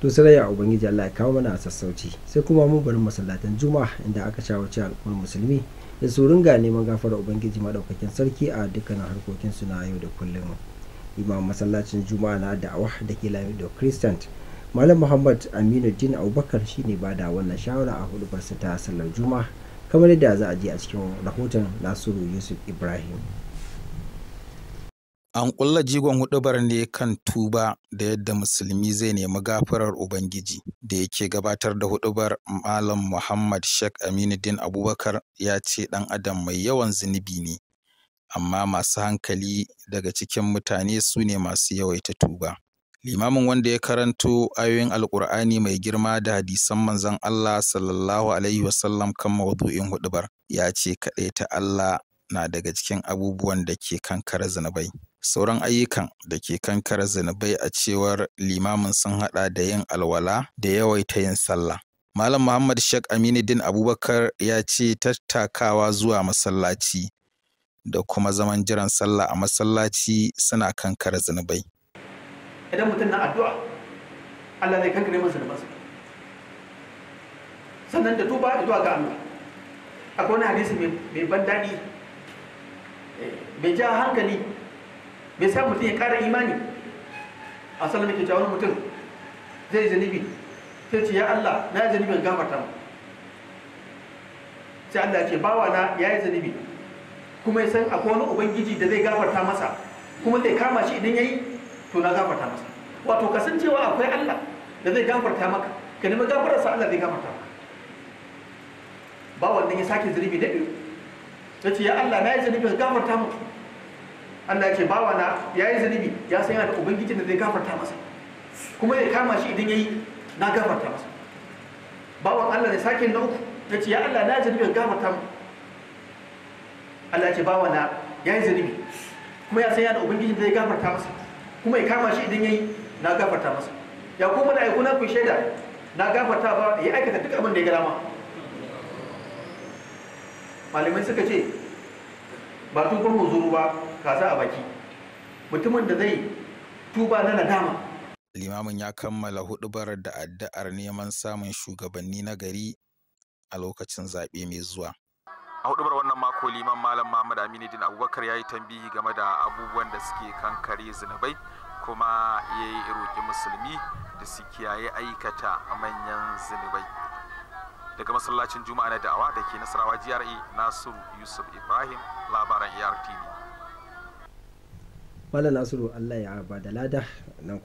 to sai ya ubangiji Allah ya kawo mana sassauci. Sai kuma mun bari masallatan juma'a inda aka shawarci al'ummar musulmi da su ringa neman gafara ubangiji madaukakin sarki a dukkanin harkokin su na yau da kullum. Imam masallacin juma'a na da'awa da ke da christian malam muhammad aminu din abubakar shine ba da wannan shawara a huɗu ta sallar juma'a kamar yadda za a je a cikin rahoton nasiru yusuf ibrahim. An ƙulla jigon huɗubar ne kan tuba da yadda musulmi zai nemi gafarar Ubangiji da yake gabatar da huɗubar Malam Muhammad Sheikh Aminuddin Abubakar ya ce ɗan adam mai yawan zunubi ne, amma masu hankali daga cikin mutane su ne masu yawaita tuba. Limamin wanda ya karanto ayoyin Alƙur'ani mai girma da hadisan manzon Allah sallallahu alaihi wasallam kan maudu'in huɗubar ya ce kaɗai ta Allah na daga cikin abubuwan da ke kankare zunubai. Sauran ayyukan da ke kankare zunubai a cewar limamin sun haɗa da yin alwala da yawaita yin sallah. Malam Muhammad Sheikh Aminuddin Abubakar ya ce tattakawa zuwa masallaci da kuma zaman jiran sallah a masallaci suna kankare zunubai. Idan mutum na addu'a, Allah zai kankare masa zunubansa. Sannan da tuba zuwa ga Allah. Akwai wani hadisi mai ban daɗi, mai ja hankali bai sa mutum ya ƙara imani. A sallar ke wani mutum zai zanibi sai ce ya Allah na yi zanibin gafarta mu. Sai Allah ce bawa na ya yi zanibi kuma ya san akwai wani ubangiji da zai gafarta masa kuma zai kama shi idan ya yi to na gafarta masa. Wato kasancewa akwai Allah da zai gafarta maka ka nemi gafararsa Allah zai gafarta maka. Bawan nan ya sake zanibi na biyu. Ya ce ya Allah na yi zanibin gafarta mu Allah ya ce bawa na ya yi zunubi ya san yana da ubangijin da zai gafarta masa. Kuma ya kama shi idan ya yi na gafarta masa. Bawan Allah da sake na uku ya ce ya Allah na zunubi ya gafarta mu Allah ya ce bawa na ya yi zunubi kuma ya san yana da ubangijin da zai gafarta masa. Kuma ya kama shi idan ya yi na gafarta masa. Ya kuma da aikuna ku shaida na gafarta ba ya aikata duk abin da ya ga dama. Malamai suka ce ba tun farko zuru ba kasa a baki. Mutumin da zai tuba na nadama. Limamin ya kammala huɗubar da addu'ar neman samun shugabanni na gari a lokacin zaɓe mai zuwa. a hudubar wannan mako liman malam Muhammad Aminuddin Abubakar ya yi tambihi game da abubuwan da suke kankare zunubai kuma ya yi roƙi musulmi da su kiyaye aikata manyan zunubai. Daga masallacin juma'a na da'awa da ke nasarawa GRA Nasiru Yusuf Ibrahim labaran ARTV Malam Nasiru Allah ya ba da lada.